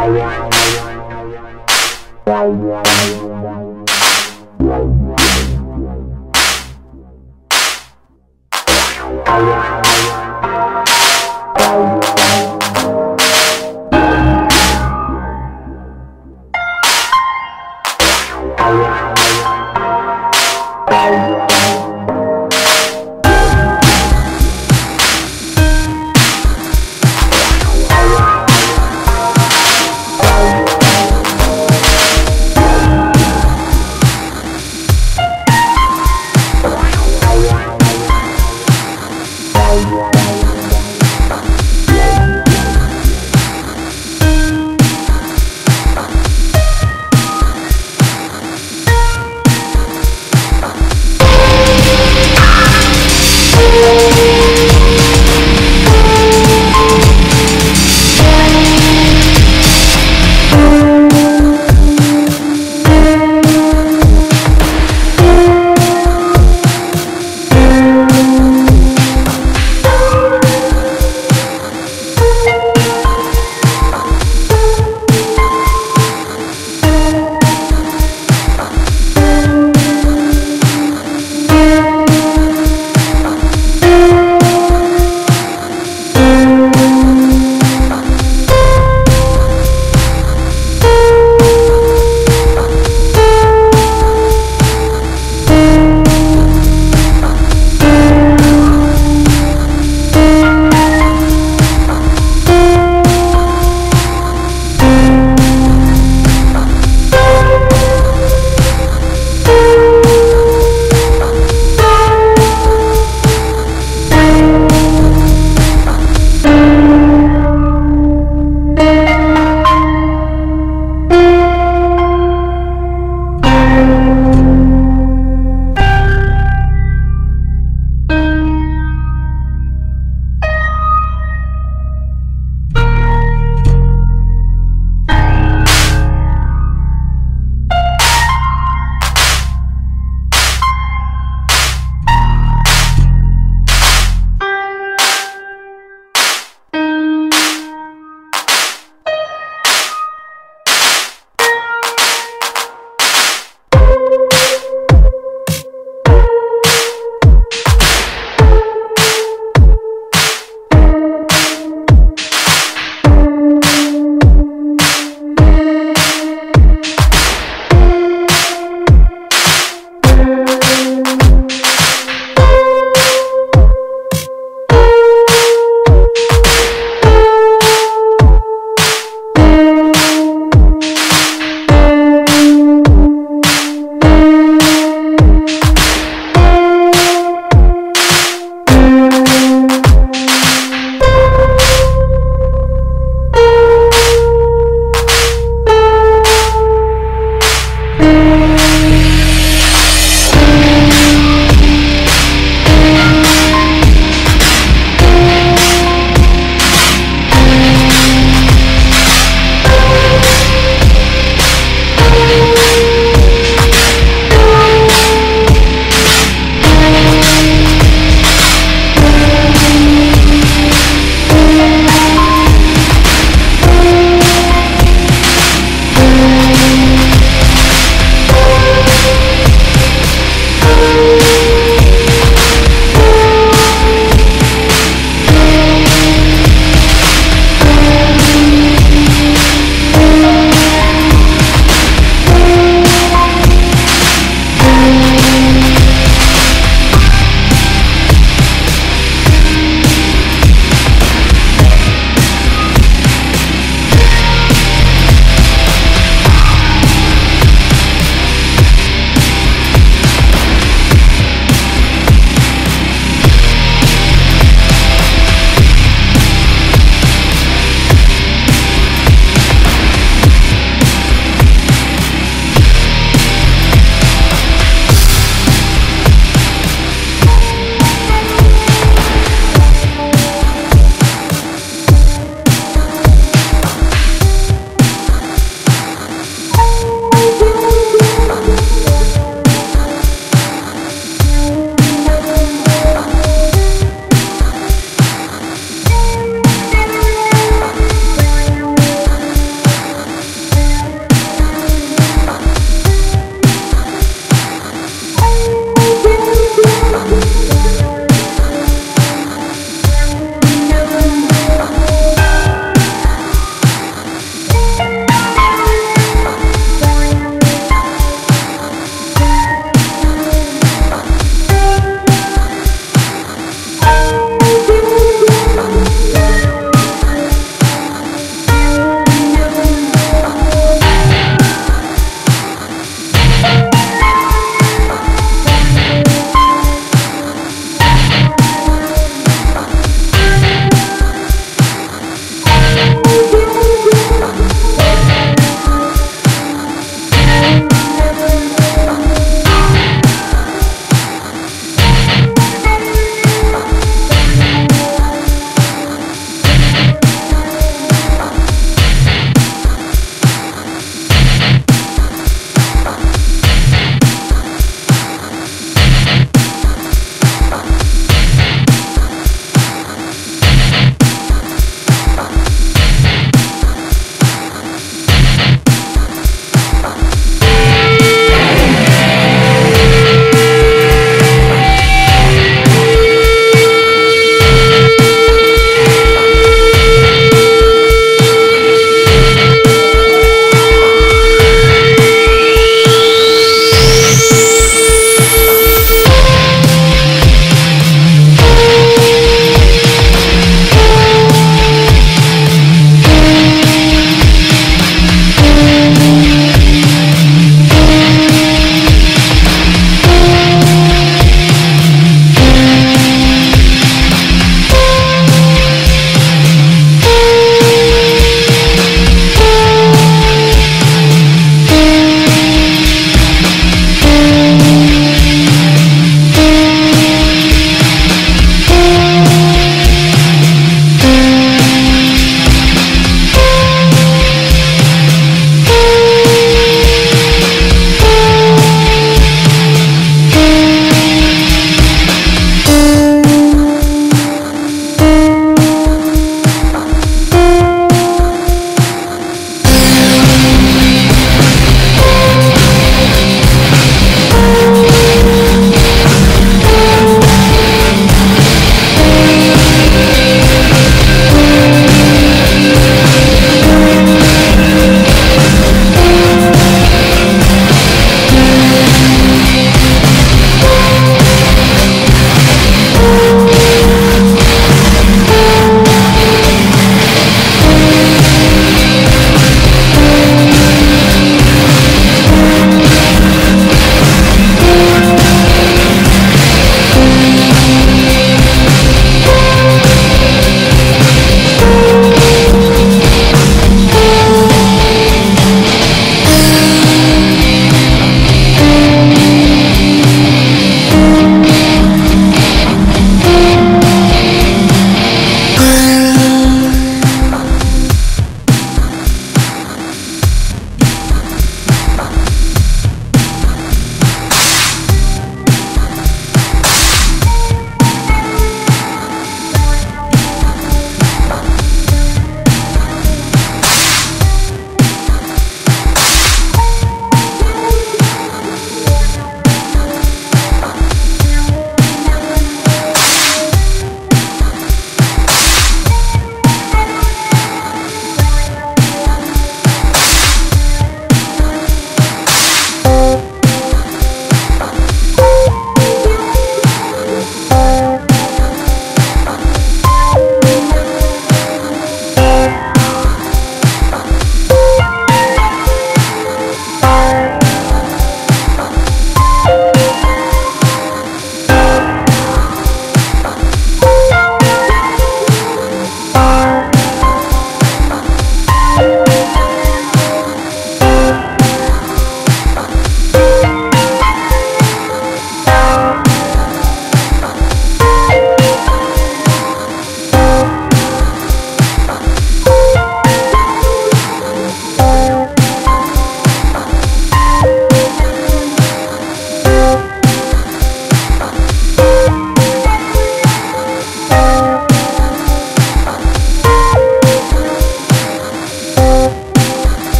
Wow, wow, wow.